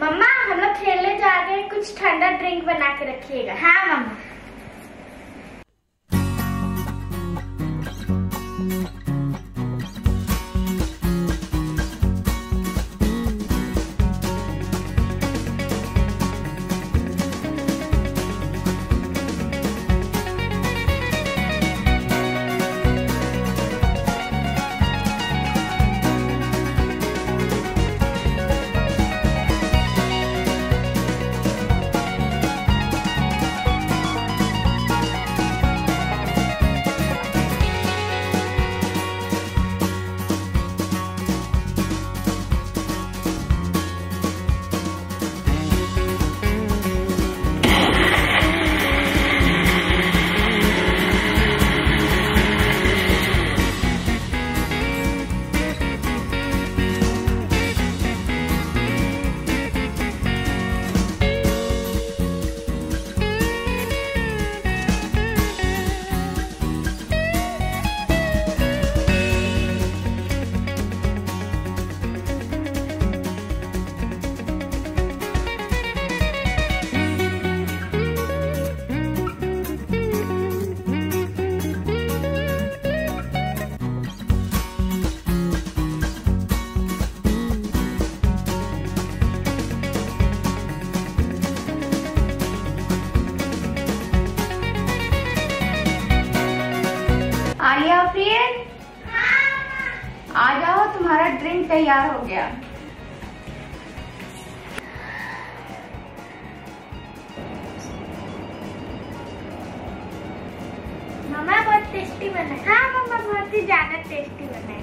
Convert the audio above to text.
मम्मा, हम लोग खेलने जा रहे हैं। कुछ ठंडा ड्रिंक बना के रखिएगा। हाँ मम्मा। फिर आ जाओ तुम्हारा ड्रिंक तैयार हो गया। मामा बहुत टेस्टी बना है। मामा बहुत ही ज़्यादा टेस्टी बना